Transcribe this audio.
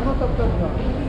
なかったんだ。